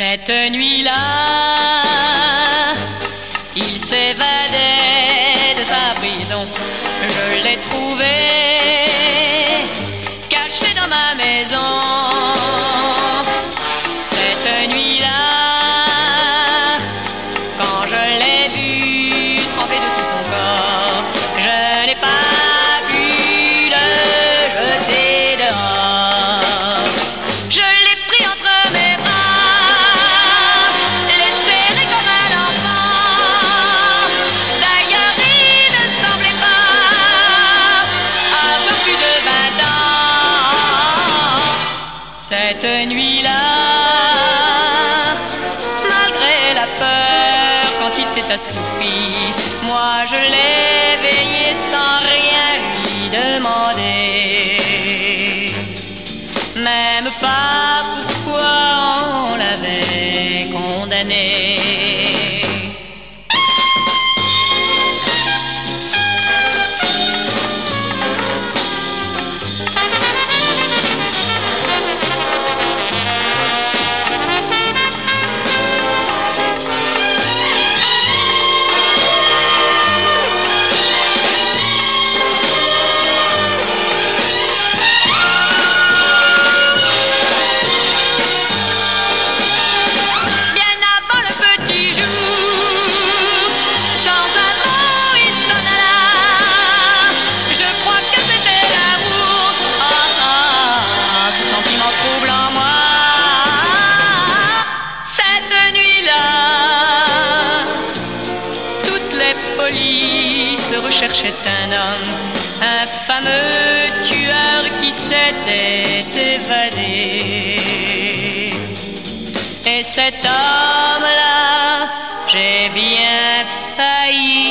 Cette nuit-là, il s'évadait de sa prison. Je l'ai trouvé caché dans ma maison. Cette nuit-là, malgré la peur, quand il s'est assoupi, moi je l'ai veillé sans rien lui demander. Même pas pourquoi on l'avait condamné. Recherchaient un homme, un fameux tueur qui s'était évadé. Et cet homme-là, j'ai bien failli